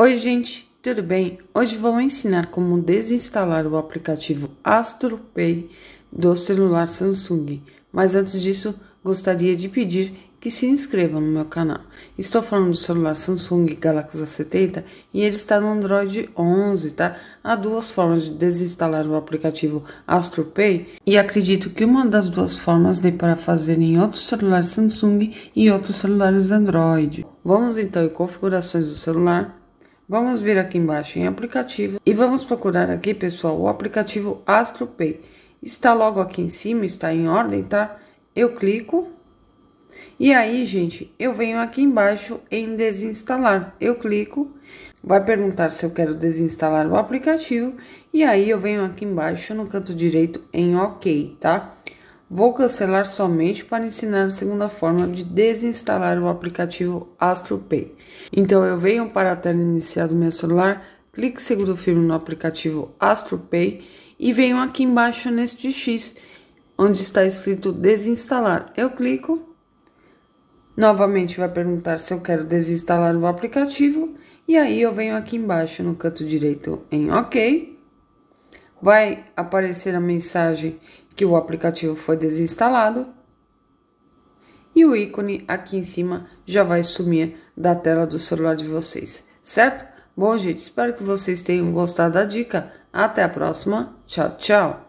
Oi, gente, tudo bem? Hoje vou ensinar como desinstalar o aplicativo AstroPay do celular Samsung. Mas antes disso, gostaria de pedir que se inscrevam no meu canal. Estou falando do celular Samsung Galaxy A70 e ele está no Android 11, tá? Há duas formas de desinstalar o aplicativo AstroPay e acredito que uma das duas formas dê para fazer em outros celulares Samsung e outros celulares Android. Vamos então em configurações do celular Vamos vir aqui embaixo em aplicativo e vamos procurar aqui, pessoal, o aplicativo AstroPay. Está logo aqui em cima, está em ordem, tá? Eu clico e aí, gente, eu venho aqui embaixo em desinstalar. Eu clico, vai perguntar se eu quero desinstalar o aplicativo e aí eu venho aqui embaixo no canto direito em OK, tá? Vou cancelar somente para ensinar a segunda forma de desinstalar o aplicativo AstroPay. Então eu venho para a tela inicial do meu celular, clique seguro firme no aplicativo AstroPay e venho aqui embaixo neste X, onde está escrito desinstalar. Eu clico, novamente vai perguntar se eu quero desinstalar o aplicativo e aí eu venho aqui embaixo no canto direito em OK vai aparecer a mensagem que o aplicativo foi desinstalado e o ícone aqui em cima já vai sumir da tela do celular de vocês, certo? Bom, gente, espero que vocês tenham gostado da dica. Até a próxima. Tchau, tchau.